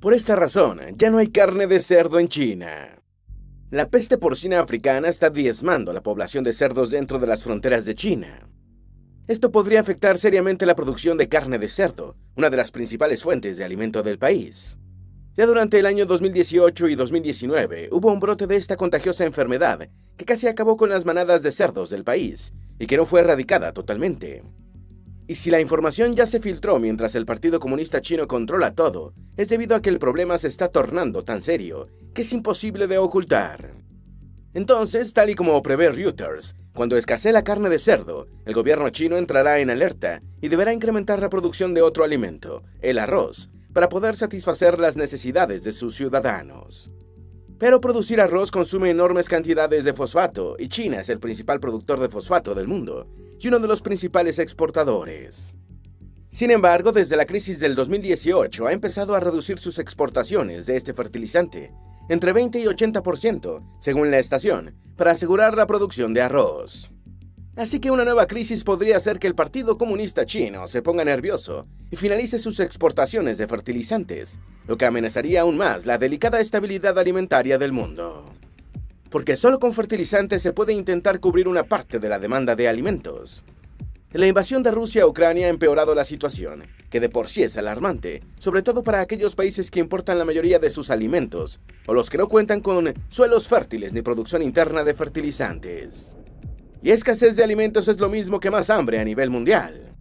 Por esta razón, ya no hay carne de cerdo en China. La peste porcina africana está diezmando la población de cerdos dentro de las fronteras de China. Esto podría afectar seriamente la producción de carne de cerdo, una de las principales fuentes de alimento del país. Ya durante el año 2018 y 2019 hubo un brote de esta contagiosa enfermedad que casi acabó con las manadas de cerdos del país y que no fue erradicada totalmente. Y si la información ya se filtró mientras el Partido Comunista Chino controla todo, es debido a que el problema se está tornando tan serio que es imposible de ocultar. Entonces, tal y como prevé Reuters, cuando escasee la carne de cerdo, el gobierno chino entrará en alerta y deberá incrementar la producción de otro alimento, el arroz, para poder satisfacer las necesidades de sus ciudadanos. Pero producir arroz consume enormes cantidades de fosfato y China es el principal productor de fosfato del mundo y uno de los principales exportadores. Sin embargo, desde la crisis del 2018 ha empezado a reducir sus exportaciones de este fertilizante entre 20 y 80%, según la estación, para asegurar la producción de arroz. Así que una nueva crisis podría hacer que el Partido Comunista Chino se ponga nervioso y finalice sus exportaciones de fertilizantes, lo que amenazaría aún más la delicada estabilidad alimentaria del mundo. Porque solo con fertilizantes se puede intentar cubrir una parte de la demanda de alimentos. La invasión de Rusia a Ucrania ha empeorado la situación, que de por sí es alarmante, sobre todo para aquellos países que importan la mayoría de sus alimentos, o los que no cuentan con suelos fértiles ni producción interna de fertilizantes. Y escasez de alimentos es lo mismo que más hambre a nivel mundial.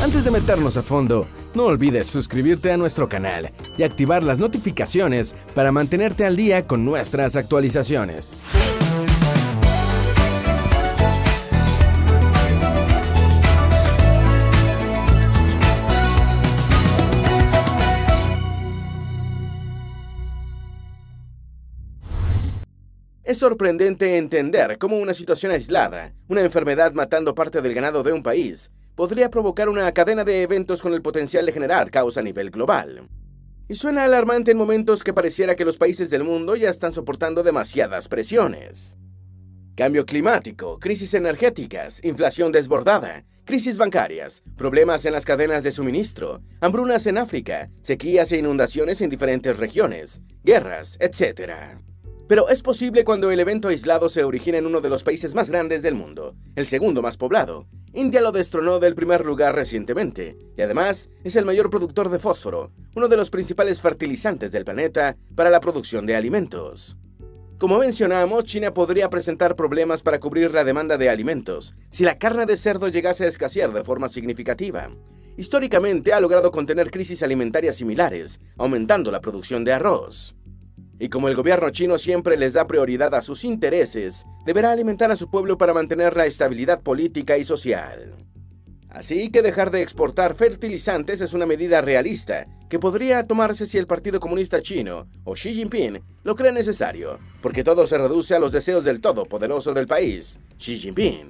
Antes de meternos a fondo, no olvides suscribirte a nuestro canal y activar las notificaciones para mantenerte al día con nuestras actualizaciones. Es sorprendente entender cómo una situación aislada, una enfermedad matando parte del ganado de un país, podría provocar una cadena de eventos con el potencial de generar caos a nivel global. Y suena alarmante en momentos que pareciera que los países del mundo ya están soportando demasiadas presiones. Cambio climático, crisis energéticas, inflación desbordada, crisis bancarias, problemas en las cadenas de suministro, hambrunas en África, sequías e inundaciones en diferentes regiones, guerras, etc. Pero es posible cuando el evento aislado se origina en uno de los países más grandes del mundo, el segundo más poblado. India lo destronó del primer lugar recientemente, y además es el mayor productor de fósforo, uno de los principales fertilizantes del planeta para la producción de alimentos. Como mencionamos, China podría presentar problemas para cubrir la demanda de alimentos si la carne de cerdo llegase a escasear de forma significativa. Históricamente ha logrado contener crisis alimentarias similares, aumentando la producción de arroz. Y como el gobierno chino siempre les da prioridad a sus intereses, deberá alimentar a su pueblo para mantener la estabilidad política y social. Así que dejar de exportar fertilizantes es una medida realista que podría tomarse si el Partido Comunista Chino o Xi Jinping lo cree necesario, porque todo se reduce a los deseos del todopoderoso del país, Xi Jinping.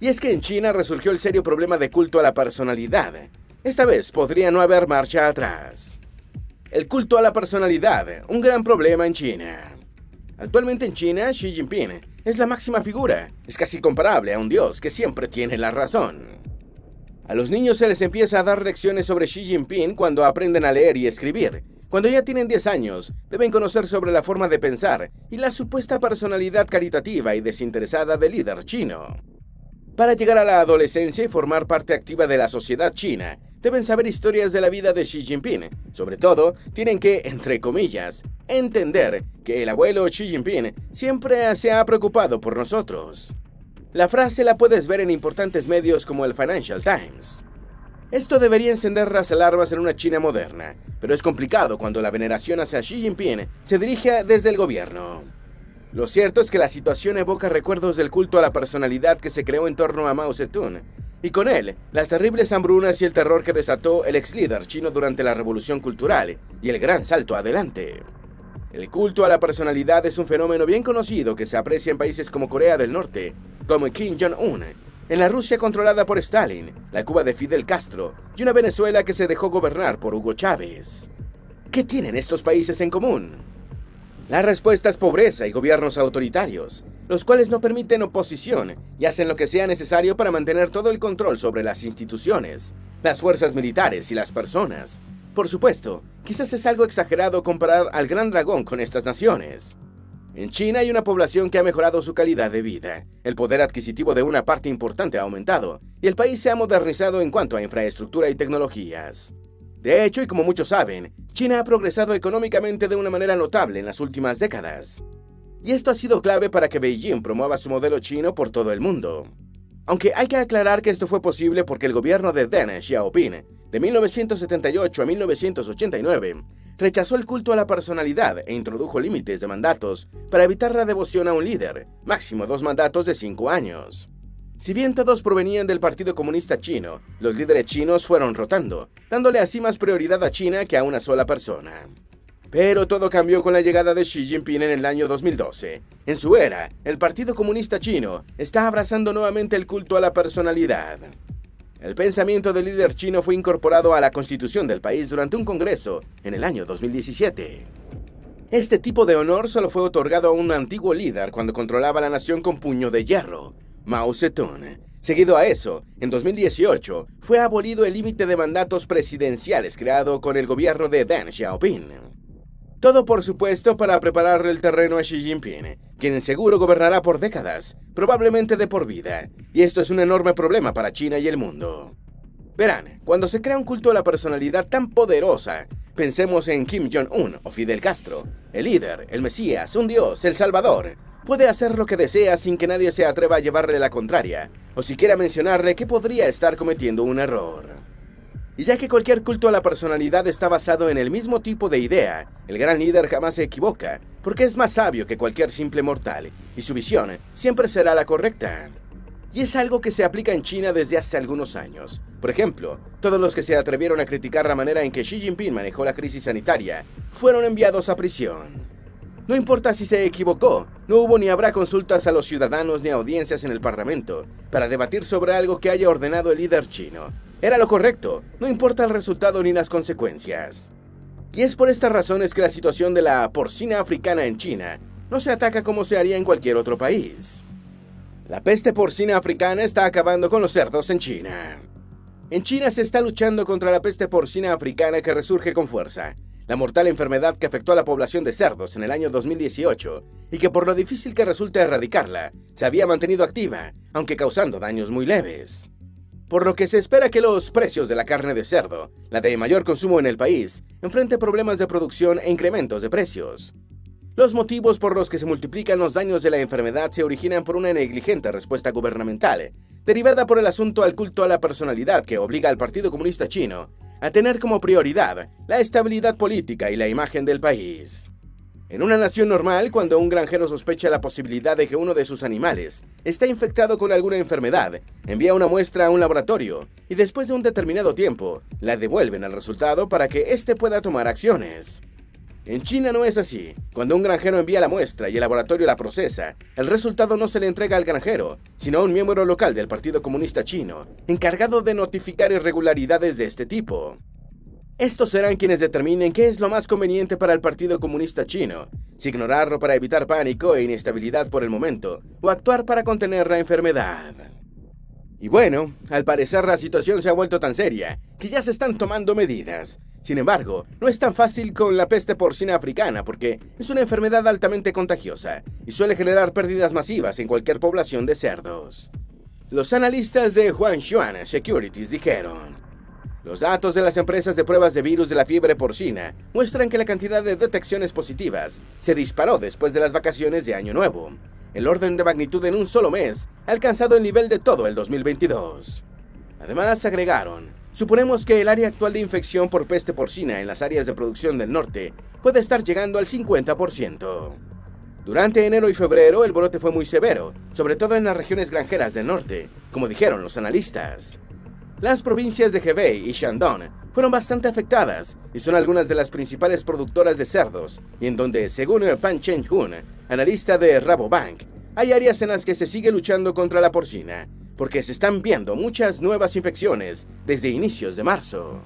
Y es que en China resurgió el serio problema de culto a la personalidad. Esta vez podría no haber marcha atrás. El culto a la personalidad, un gran problema en China. Actualmente en China, Xi Jinping es la máxima figura, es casi comparable a un dios que siempre tiene la razón. A los niños se les empieza a dar lecciones sobre Xi Jinping cuando aprenden a leer y escribir. Cuando ya tienen 10 años, deben conocer sobre la forma de pensar y la supuesta personalidad caritativa y desinteresada del líder chino. Para llegar a la adolescencia y formar parte activa de la sociedad china, deben saber historias de la vida de Xi Jinping. Sobre todo, tienen que, entre comillas, entender que el abuelo Xi Jinping siempre se ha preocupado por nosotros. La frase la puedes ver en importantes medios como el Financial Times. Esto debería encender las alarmas en una China moderna, pero es complicado cuando la veneración hacia Xi Jinping se dirige desde el gobierno. Lo cierto es que la situación evoca recuerdos del culto a la personalidad que se creó en torno a Mao Zedong, y con él, las terribles hambrunas y el terror que desató el ex líder chino durante la Revolución Cultural y el gran salto adelante. El culto a la personalidad es un fenómeno bien conocido que se aprecia en países como Corea del Norte, como Kim Jong-un, en la Rusia controlada por Stalin, la Cuba de Fidel Castro y una Venezuela que se dejó gobernar por Hugo Chávez. ¿Qué tienen estos países en común? La respuesta es pobreza y gobiernos autoritarios, los cuales no permiten oposición y hacen lo que sea necesario para mantener todo el control sobre las instituciones, las fuerzas militares y las personas. Por supuesto, quizás es algo exagerado comparar al gran dragón con estas naciones. En China hay una población que ha mejorado su calidad de vida, el poder adquisitivo de una parte importante ha aumentado, y el país se ha modernizado en cuanto a infraestructura y tecnologías. De hecho, y como muchos saben, China ha progresado económicamente de una manera notable en las últimas décadas. Y esto ha sido clave para que Beijing promueva su modelo chino por todo el mundo. Aunque hay que aclarar que esto fue posible porque el gobierno de Deng Xiaoping, de 1978 a 1989, rechazó el culto a la personalidad e introdujo límites de mandatos para evitar la devoción a un líder, máximo dos mandatos de cinco años. Si bien todos provenían del Partido Comunista Chino, los líderes chinos fueron rotando, dándole así más prioridad a China que a una sola persona. Pero todo cambió con la llegada de Xi Jinping en el año 2012. En su era, el Partido Comunista Chino está abrazando nuevamente el culto a la personalidad. El pensamiento del líder chino fue incorporado a la constitución del país durante un congreso en el año 2017. Este tipo de honor solo fue otorgado a un antiguo líder cuando controlaba la nación con puño de hierro, Mao Zedong. Seguido a eso, en 2018, fue abolido el límite de mandatos presidenciales creado con el gobierno de Deng Xiaoping. Todo por supuesto para prepararle el terreno a Xi Jinping, quien seguro gobernará por décadas, probablemente de por vida, y esto es un enorme problema para China y el mundo. Verán, cuando se crea un culto a la personalidad tan poderosa, pensemos en Kim Jong-un o Fidel Castro, el líder, el Mesías, un dios, el Salvador. Puede hacer lo que desea sin que nadie se atreva a llevarle la contraria, o siquiera mencionarle que podría estar cometiendo un error. Y ya que cualquier culto a la personalidad está basado en el mismo tipo de idea, el gran líder jamás se equivoca, porque es más sabio que cualquier simple mortal, y su visión siempre será la correcta. Y es algo que se aplica en China desde hace algunos años. Por ejemplo, todos los que se atrevieron a criticar la manera en que Xi Jinping manejó la crisis sanitaria fueron enviados a prisión. No importa si se equivocó, no hubo ni habrá consultas a los ciudadanos ni audiencias en el Parlamento para debatir sobre algo que haya ordenado el líder chino, era lo correcto, no importa el resultado ni las consecuencias. Y es por estas razones que la situación de la porcina africana en China no se ataca como se haría en cualquier otro país. La peste porcina africana está acabando con los cerdos en China. En China se está luchando contra la peste porcina africana que resurge con fuerza, la mortal enfermedad que afectó a la población de cerdos en el año 2018 y que por lo difícil que resulta erradicarla, se había mantenido activa, aunque causando daños muy leves por lo que se espera que los precios de la carne de cerdo, la de mayor consumo en el país, enfrente problemas de producción e incrementos de precios. Los motivos por los que se multiplican los daños de la enfermedad se originan por una negligente respuesta gubernamental, derivada por el asunto al culto a la personalidad que obliga al Partido Comunista Chino a tener como prioridad la estabilidad política y la imagen del país. En una nación normal, cuando un granjero sospecha la posibilidad de que uno de sus animales está infectado con alguna enfermedad, envía una muestra a un laboratorio y después de un determinado tiempo, la devuelven al resultado para que éste pueda tomar acciones. En China no es así. Cuando un granjero envía la muestra y el laboratorio la procesa, el resultado no se le entrega al granjero, sino a un miembro local del Partido Comunista Chino, encargado de notificar irregularidades de este tipo. Estos serán quienes determinen qué es lo más conveniente para el Partido Comunista Chino, si ignorarlo para evitar pánico e inestabilidad por el momento, o actuar para contener la enfermedad. Y bueno, al parecer la situación se ha vuelto tan seria que ya se están tomando medidas. Sin embargo, no es tan fácil con la peste porcina africana porque es una enfermedad altamente contagiosa y suele generar pérdidas masivas en cualquier población de cerdos. Los analistas de Xuan Securities dijeron, los datos de las empresas de pruebas de virus de la fiebre porcina muestran que la cantidad de detecciones positivas se disparó después de las vacaciones de Año Nuevo. El orden de magnitud en un solo mes ha alcanzado el nivel de todo el 2022. Además, agregaron, suponemos que el área actual de infección por peste porcina en las áreas de producción del norte puede estar llegando al 50%. Durante enero y febrero el brote fue muy severo, sobre todo en las regiones granjeras del norte, como dijeron los analistas. Las provincias de Hebei y Shandong fueron bastante afectadas y son algunas de las principales productoras de cerdos, y en donde, según Pan Chen-hun, analista de Rabobank, hay áreas en las que se sigue luchando contra la porcina, porque se están viendo muchas nuevas infecciones desde inicios de marzo.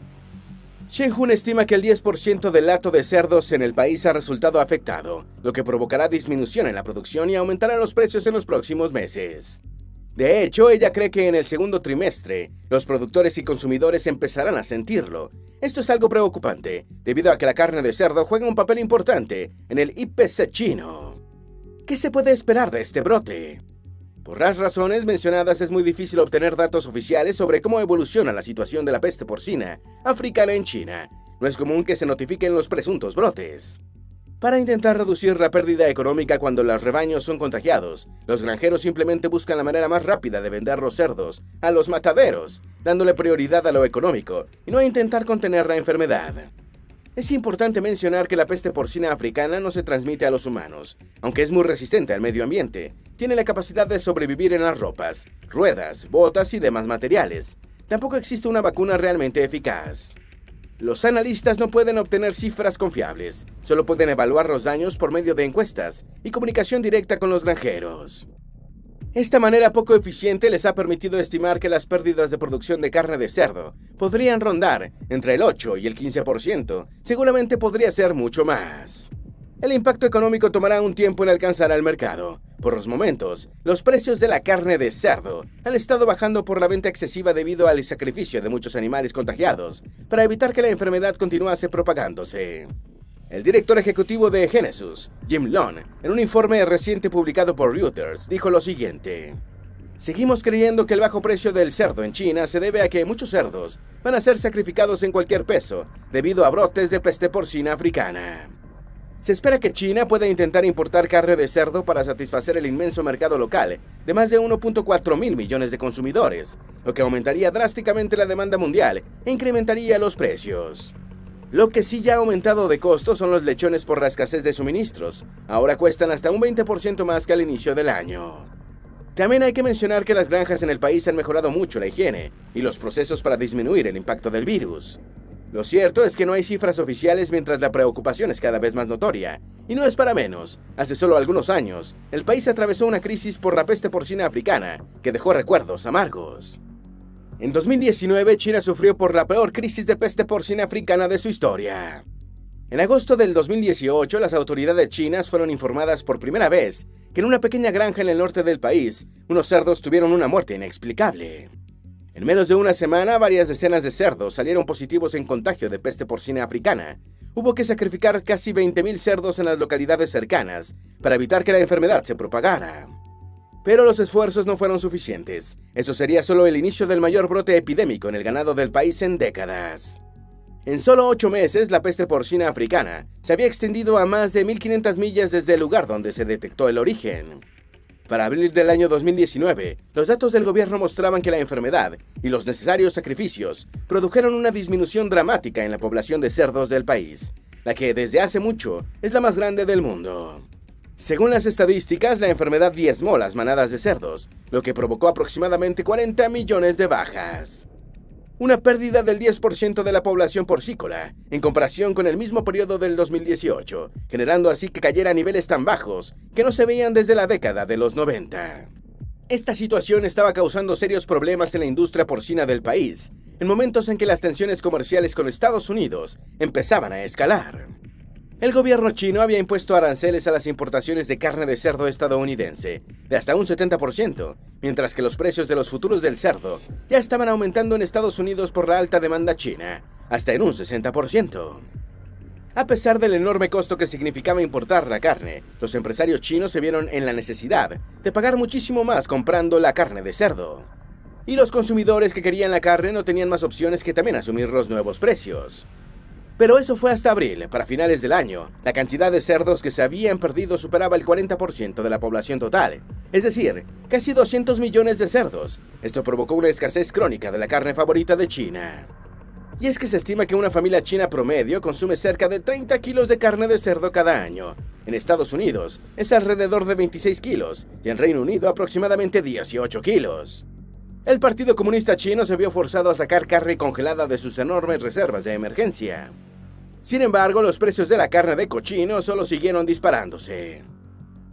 Shen-hun estima que el 10% del lato de cerdos en el país ha resultado afectado, lo que provocará disminución en la producción y aumentará los precios en los próximos meses. De hecho, ella cree que en el segundo trimestre, los productores y consumidores empezarán a sentirlo. Esto es algo preocupante, debido a que la carne de cerdo juega un papel importante en el IPC chino. ¿Qué se puede esperar de este brote? Por las razones mencionadas es muy difícil obtener datos oficiales sobre cómo evoluciona la situación de la peste porcina africana en China. No es común que se notifiquen los presuntos brotes. Para intentar reducir la pérdida económica cuando los rebaños son contagiados, los granjeros simplemente buscan la manera más rápida de vender los cerdos a los mataderos, dándole prioridad a lo económico y no a intentar contener la enfermedad. Es importante mencionar que la peste porcina africana no se transmite a los humanos, aunque es muy resistente al medio ambiente. Tiene la capacidad de sobrevivir en las ropas, ruedas, botas y demás materiales. Tampoco existe una vacuna realmente eficaz. Los analistas no pueden obtener cifras confiables, solo pueden evaluar los daños por medio de encuestas y comunicación directa con los granjeros. Esta manera poco eficiente les ha permitido estimar que las pérdidas de producción de carne de cerdo podrían rondar entre el 8 y el 15%, seguramente podría ser mucho más. El impacto económico tomará un tiempo en alcanzar al mercado. Por los momentos, los precios de la carne de cerdo han estado bajando por la venta excesiva debido al sacrificio de muchos animales contagiados para evitar que la enfermedad continuase propagándose. El director ejecutivo de Genesis, Jim Long, en un informe reciente publicado por Reuters, dijo lo siguiente. Seguimos creyendo que el bajo precio del cerdo en China se debe a que muchos cerdos van a ser sacrificados en cualquier peso debido a brotes de peste porcina africana. Se espera que China pueda intentar importar carne de cerdo para satisfacer el inmenso mercado local de más de 1.4 mil millones de consumidores, lo que aumentaría drásticamente la demanda mundial e incrementaría los precios. Lo que sí ya ha aumentado de costo son los lechones por la escasez de suministros. Ahora cuestan hasta un 20% más que al inicio del año. También hay que mencionar que las granjas en el país han mejorado mucho la higiene y los procesos para disminuir el impacto del virus. Lo cierto es que no hay cifras oficiales mientras la preocupación es cada vez más notoria. Y no es para menos. Hace solo algunos años, el país atravesó una crisis por la peste porcina africana que dejó recuerdos amargos. En 2019, China sufrió por la peor crisis de peste porcina africana de su historia. En agosto del 2018, las autoridades chinas fueron informadas por primera vez que en una pequeña granja en el norte del país, unos cerdos tuvieron una muerte inexplicable. En menos de una semana, varias decenas de cerdos salieron positivos en contagio de peste porcina africana. Hubo que sacrificar casi 20.000 cerdos en las localidades cercanas para evitar que la enfermedad se propagara. Pero los esfuerzos no fueron suficientes. Eso sería solo el inicio del mayor brote epidémico en el ganado del país en décadas. En solo ocho meses, la peste porcina africana se había extendido a más de 1.500 millas desde el lugar donde se detectó el origen. Para abril del año 2019, los datos del gobierno mostraban que la enfermedad y los necesarios sacrificios produjeron una disminución dramática en la población de cerdos del país, la que desde hace mucho es la más grande del mundo. Según las estadísticas, la enfermedad diezmó las manadas de cerdos, lo que provocó aproximadamente 40 millones de bajas una pérdida del 10% de la población porcícola, en comparación con el mismo periodo del 2018, generando así que cayera a niveles tan bajos que no se veían desde la década de los 90. Esta situación estaba causando serios problemas en la industria porcina del país, en momentos en que las tensiones comerciales con Estados Unidos empezaban a escalar. El gobierno chino había impuesto aranceles a las importaciones de carne de cerdo estadounidense de hasta un 70%, mientras que los precios de los futuros del cerdo ya estaban aumentando en Estados Unidos por la alta demanda china, hasta en un 60%. A pesar del enorme costo que significaba importar la carne, los empresarios chinos se vieron en la necesidad de pagar muchísimo más comprando la carne de cerdo. Y los consumidores que querían la carne no tenían más opciones que también asumir los nuevos precios. Pero eso fue hasta abril. Para finales del año, la cantidad de cerdos que se habían perdido superaba el 40% de la población total, es decir, casi 200 millones de cerdos. Esto provocó una escasez crónica de la carne favorita de China. Y es que se estima que una familia china promedio consume cerca de 30 kilos de carne de cerdo cada año. En Estados Unidos es alrededor de 26 kilos y en Reino Unido aproximadamente 18 kilos. El Partido Comunista Chino se vio forzado a sacar carne congelada de sus enormes reservas de emergencia. Sin embargo, los precios de la carne de cochino solo siguieron disparándose.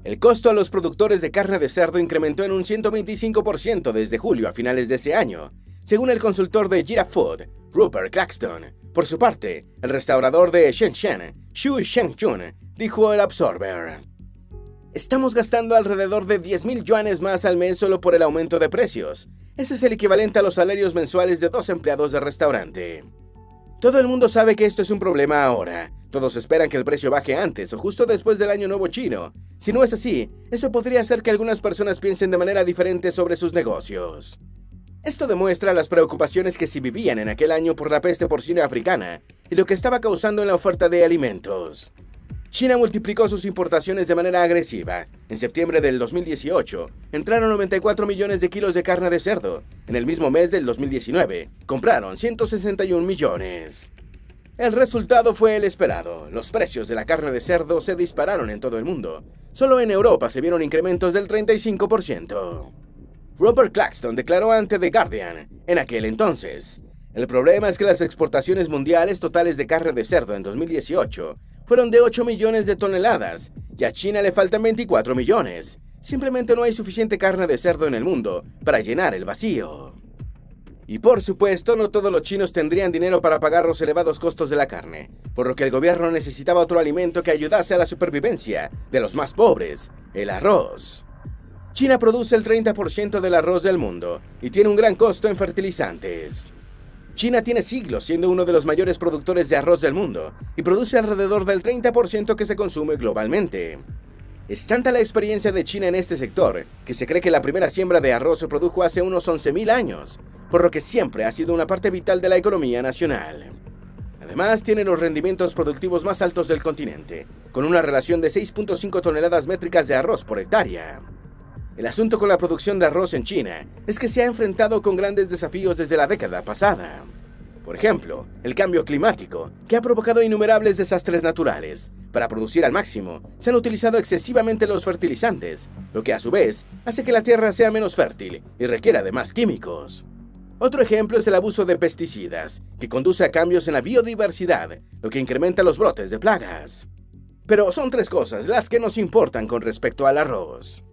El costo a los productores de carne de cerdo incrementó en un 125% desde julio a finales de ese año, según el consultor de Jira Food, Rupert Claxton. Por su parte, el restaurador de Shenzhen, Xu Shengchun, dijo el Absorber. Estamos gastando alrededor de 10.000 yuanes más al mes solo por el aumento de precios. Ese es el equivalente a los salarios mensuales de dos empleados de restaurante. Todo el mundo sabe que esto es un problema ahora. Todos esperan que el precio baje antes o justo después del año nuevo chino. Si no es así, eso podría hacer que algunas personas piensen de manera diferente sobre sus negocios. Esto demuestra las preocupaciones que se vivían en aquel año por la peste porcina africana y lo que estaba causando en la oferta de alimentos. China multiplicó sus importaciones de manera agresiva. En septiembre del 2018, entraron 94 millones de kilos de carne de cerdo. En el mismo mes del 2019, compraron 161 millones. El resultado fue el esperado. Los precios de la carne de cerdo se dispararon en todo el mundo. Solo en Europa se vieron incrementos del 35%. Robert Claxton declaró ante The Guardian, en aquel entonces, el problema es que las exportaciones mundiales totales de carne de cerdo en 2018 fueron de 8 millones de toneladas y a China le faltan 24 millones. Simplemente no hay suficiente carne de cerdo en el mundo para llenar el vacío. Y por supuesto, no todos los chinos tendrían dinero para pagar los elevados costos de la carne, por lo que el gobierno necesitaba otro alimento que ayudase a la supervivencia de los más pobres, el arroz. China produce el 30% del arroz del mundo y tiene un gran costo en fertilizantes. China tiene siglos siendo uno de los mayores productores de arroz del mundo y produce alrededor del 30% que se consume globalmente. Es tanta la experiencia de China en este sector que se cree que la primera siembra de arroz se produjo hace unos 11.000 años, por lo que siempre ha sido una parte vital de la economía nacional. Además, tiene los rendimientos productivos más altos del continente, con una relación de 6.5 toneladas métricas de arroz por hectárea. El asunto con la producción de arroz en China es que se ha enfrentado con grandes desafíos desde la década pasada. Por ejemplo, el cambio climático, que ha provocado innumerables desastres naturales. Para producir al máximo, se han utilizado excesivamente los fertilizantes, lo que a su vez hace que la tierra sea menos fértil y requiera de más químicos. Otro ejemplo es el abuso de pesticidas, que conduce a cambios en la biodiversidad, lo que incrementa los brotes de plagas. Pero son tres cosas las que nos importan con respecto al arroz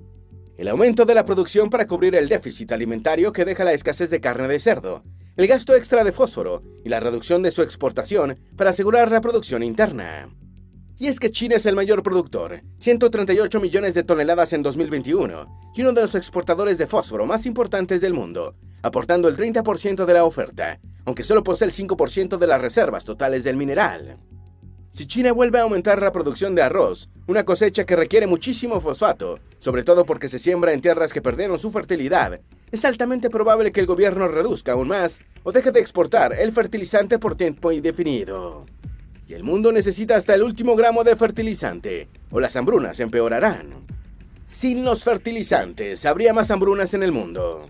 el aumento de la producción para cubrir el déficit alimentario que deja la escasez de carne de cerdo, el gasto extra de fósforo y la reducción de su exportación para asegurar la producción interna. Y es que China es el mayor productor, 138 millones de toneladas en 2021, y uno de los exportadores de fósforo más importantes del mundo, aportando el 30% de la oferta, aunque solo posee el 5% de las reservas totales del mineral. Si China vuelve a aumentar la producción de arroz, una cosecha que requiere muchísimo fosfato, sobre todo porque se siembra en tierras que perdieron su fertilidad, es altamente probable que el gobierno reduzca aún más o deje de exportar el fertilizante por tiempo indefinido. Y el mundo necesita hasta el último gramo de fertilizante, o las hambrunas empeorarán. Sin los fertilizantes, habría más hambrunas en el mundo.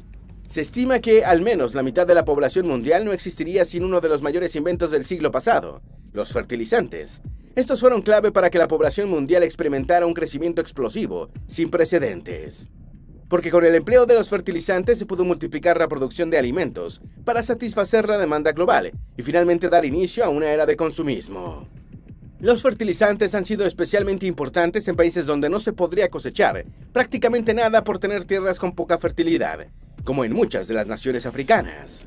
Se estima que al menos la mitad de la población mundial no existiría sin uno de los mayores inventos del siglo pasado, los fertilizantes. Estos fueron clave para que la población mundial experimentara un crecimiento explosivo, sin precedentes. Porque con el empleo de los fertilizantes se pudo multiplicar la producción de alimentos para satisfacer la demanda global y finalmente dar inicio a una era de consumismo. Los fertilizantes han sido especialmente importantes en países donde no se podría cosechar prácticamente nada por tener tierras con poca fertilidad, como en muchas de las naciones africanas.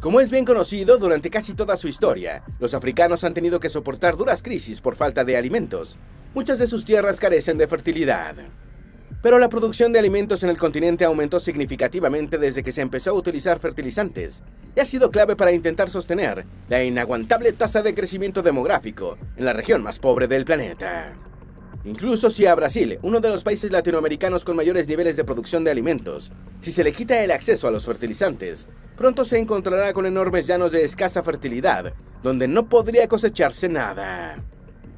Como es bien conocido, durante casi toda su historia, los africanos han tenido que soportar duras crisis por falta de alimentos. Muchas de sus tierras carecen de fertilidad. Pero la producción de alimentos en el continente aumentó significativamente desde que se empezó a utilizar fertilizantes y ha sido clave para intentar sostener la inaguantable tasa de crecimiento demográfico en la región más pobre del planeta. Incluso si a Brasil, uno de los países latinoamericanos con mayores niveles de producción de alimentos, si se le quita el acceso a los fertilizantes, pronto se encontrará con enormes llanos de escasa fertilidad, donde no podría cosecharse nada.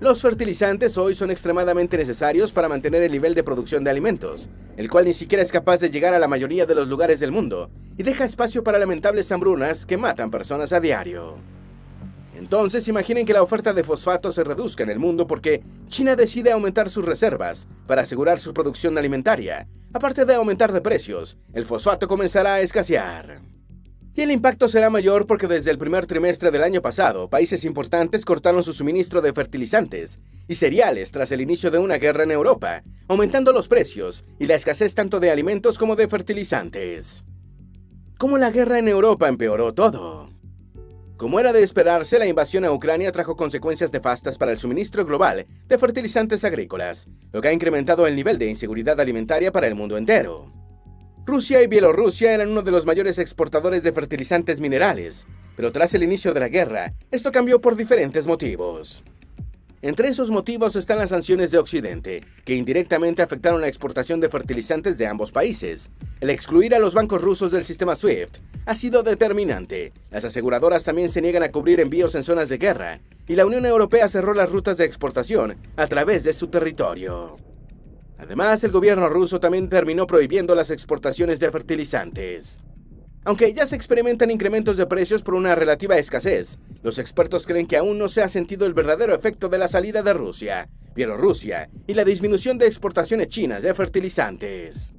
Los fertilizantes hoy son extremadamente necesarios para mantener el nivel de producción de alimentos, el cual ni siquiera es capaz de llegar a la mayoría de los lugares del mundo, y deja espacio para lamentables hambrunas que matan personas a diario. Entonces imaginen que la oferta de fosfato se reduzca en el mundo porque China decide aumentar sus reservas para asegurar su producción alimentaria. Aparte de aumentar de precios, el fosfato comenzará a escasear. Y el impacto será mayor porque desde el primer trimestre del año pasado, países importantes cortaron su suministro de fertilizantes y cereales tras el inicio de una guerra en Europa, aumentando los precios y la escasez tanto de alimentos como de fertilizantes. ¿Cómo la guerra en Europa empeoró todo? Como era de esperarse, la invasión a Ucrania trajo consecuencias nefastas para el suministro global de fertilizantes agrícolas, lo que ha incrementado el nivel de inseguridad alimentaria para el mundo entero. Rusia y Bielorrusia eran uno de los mayores exportadores de fertilizantes minerales, pero tras el inicio de la guerra, esto cambió por diferentes motivos. Entre esos motivos están las sanciones de Occidente, que indirectamente afectaron la exportación de fertilizantes de ambos países. El excluir a los bancos rusos del sistema SWIFT ha sido determinante. Las aseguradoras también se niegan a cubrir envíos en zonas de guerra, y la Unión Europea cerró las rutas de exportación a través de su territorio. Además, el gobierno ruso también terminó prohibiendo las exportaciones de fertilizantes. Aunque ya se experimentan incrementos de precios por una relativa escasez, los expertos creen que aún no se ha sentido el verdadero efecto de la salida de Rusia, Bielorrusia y la disminución de exportaciones chinas de fertilizantes.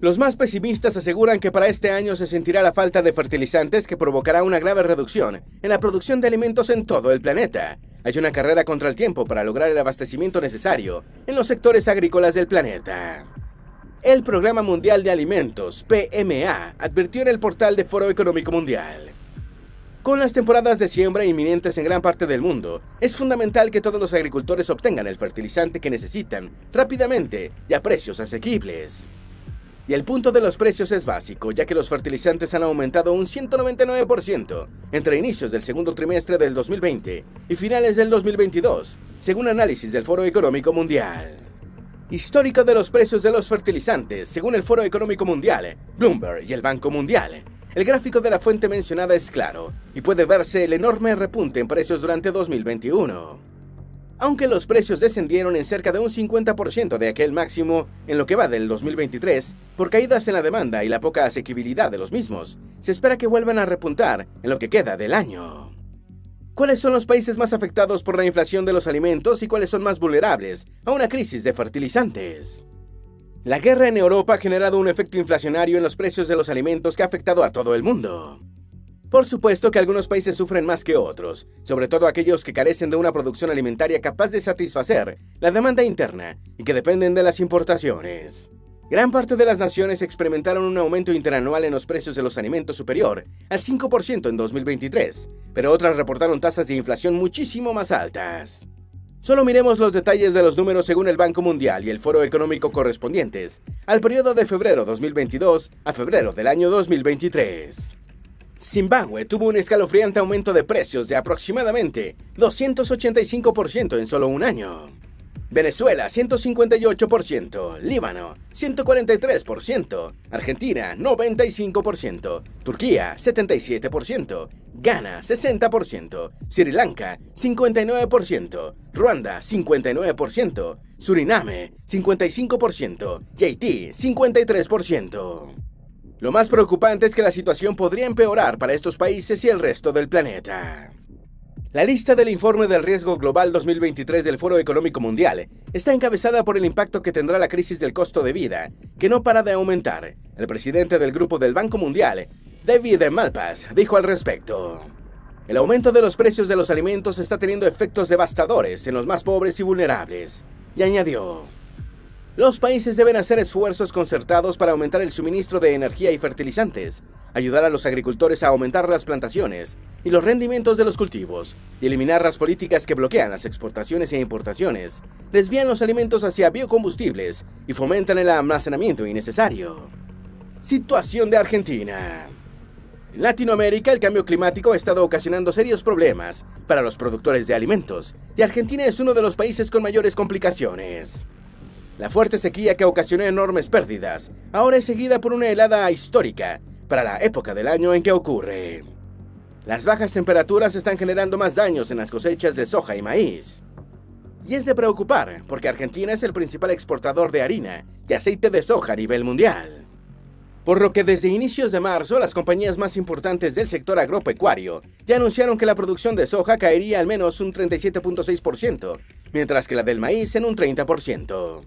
Los más pesimistas aseguran que para este año se sentirá la falta de fertilizantes que provocará una grave reducción en la producción de alimentos en todo el planeta. Hay una carrera contra el tiempo para lograr el abastecimiento necesario en los sectores agrícolas del planeta. El Programa Mundial de Alimentos, PMA, advirtió en el portal de Foro Económico Mundial. Con las temporadas de siembra inminentes en gran parte del mundo, es fundamental que todos los agricultores obtengan el fertilizante que necesitan rápidamente y a precios asequibles. Y el punto de los precios es básico, ya que los fertilizantes han aumentado un 199% entre inicios del segundo trimestre del 2020 y finales del 2022, según análisis del Foro Económico Mundial. Histórico de los precios de los fertilizantes, según el Foro Económico Mundial, Bloomberg y el Banco Mundial. El gráfico de la fuente mencionada es claro, y puede verse el enorme repunte en precios durante 2021. Aunque los precios descendieron en cerca de un 50% de aquel máximo en lo que va del 2023, por caídas en la demanda y la poca asequibilidad de los mismos, se espera que vuelvan a repuntar en lo que queda del año. ¿Cuáles son los países más afectados por la inflación de los alimentos y cuáles son más vulnerables a una crisis de fertilizantes? La guerra en Europa ha generado un efecto inflacionario en los precios de los alimentos que ha afectado a todo el mundo. Por supuesto que algunos países sufren más que otros, sobre todo aquellos que carecen de una producción alimentaria capaz de satisfacer la demanda interna y que dependen de las importaciones. Gran parte de las naciones experimentaron un aumento interanual en los precios de los alimentos superior al 5% en 2023, pero otras reportaron tasas de inflación muchísimo más altas. Solo miremos los detalles de los números según el Banco Mundial y el Foro Económico correspondientes al periodo de febrero 2022 a febrero del año 2023. Zimbabue tuvo un escalofriante aumento de precios de aproximadamente 285% en solo un año. Venezuela 158%, Líbano 143%, Argentina 95%, Turquía 77%, Ghana 60%, Sri Lanka 59%, Ruanda 59%, Suriname 55% y Haití 53%. Lo más preocupante es que la situación podría empeorar para estos países y el resto del planeta. La lista del informe del riesgo global 2023 del Foro Económico Mundial está encabezada por el impacto que tendrá la crisis del costo de vida, que no para de aumentar. El presidente del grupo del Banco Mundial, David Malpass, dijo al respecto. El aumento de los precios de los alimentos está teniendo efectos devastadores en los más pobres y vulnerables, y añadió. Los países deben hacer esfuerzos concertados para aumentar el suministro de energía y fertilizantes, ayudar a los agricultores a aumentar las plantaciones y los rendimientos de los cultivos, y eliminar las políticas que bloquean las exportaciones e importaciones, desvían los alimentos hacia biocombustibles y fomentan el almacenamiento innecesario. Situación de Argentina. En Latinoamérica, el cambio climático ha estado ocasionando serios problemas para los productores de alimentos, y Argentina es uno de los países con mayores complicaciones. La fuerte sequía que ocasionó enormes pérdidas ahora es seguida por una helada histórica para la época del año en que ocurre. Las bajas temperaturas están generando más daños en las cosechas de soja y maíz. Y es de preocupar, porque Argentina es el principal exportador de harina y aceite de soja a nivel mundial. Por lo que desde inicios de marzo, las compañías más importantes del sector agropecuario ya anunciaron que la producción de soja caería al menos un 37.6%, mientras que la del maíz en un 30%.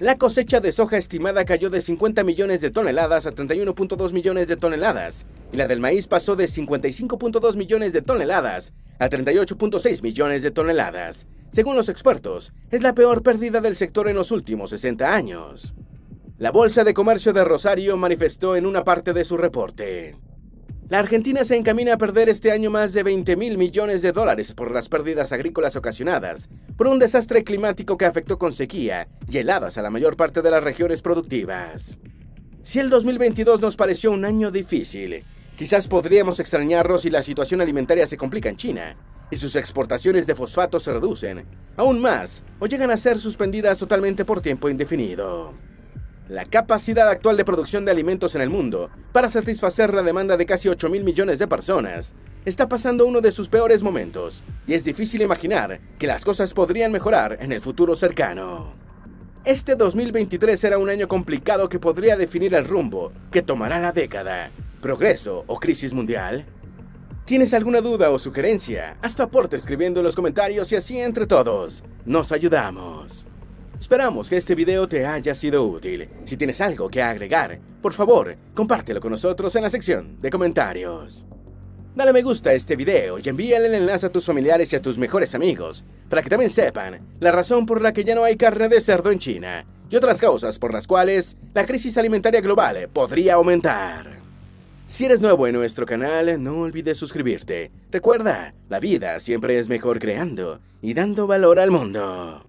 La cosecha de soja estimada cayó de 50 millones de toneladas a 31.2 millones de toneladas, y la del maíz pasó de 55.2 millones de toneladas a 38.6 millones de toneladas. Según los expertos, es la peor pérdida del sector en los últimos 60 años. La Bolsa de Comercio de Rosario manifestó en una parte de su reporte. La Argentina se encamina a perder este año más de 20 mil millones de dólares por las pérdidas agrícolas ocasionadas por un desastre climático que afectó con sequía y heladas a la mayor parte de las regiones productivas. Si el 2022 nos pareció un año difícil, quizás podríamos extrañarlo si la situación alimentaria se complica en China y sus exportaciones de fosfatos se reducen, aún más, o llegan a ser suspendidas totalmente por tiempo indefinido. La capacidad actual de producción de alimentos en el mundo, para satisfacer la demanda de casi 8 mil millones de personas, está pasando uno de sus peores momentos, y es difícil imaginar que las cosas podrían mejorar en el futuro cercano. Este 2023 será un año complicado que podría definir el rumbo que tomará la década. ¿Progreso o crisis mundial? ¿Tienes alguna duda o sugerencia? Haz tu aporte escribiendo en los comentarios y así entre todos nos ayudamos. Esperamos que este video te haya sido útil. Si tienes algo que agregar, por favor, compártelo con nosotros en la sección de comentarios. Dale me gusta a este video y envíale el enlace a tus familiares y a tus mejores amigos, para que también sepan la razón por la que ya no hay carne de cerdo en China, y otras causas por las cuales la crisis alimentaria global podría aumentar. Si eres nuevo en nuestro canal, no olvides suscribirte. Recuerda, la vida siempre es mejor creando y dando valor al mundo.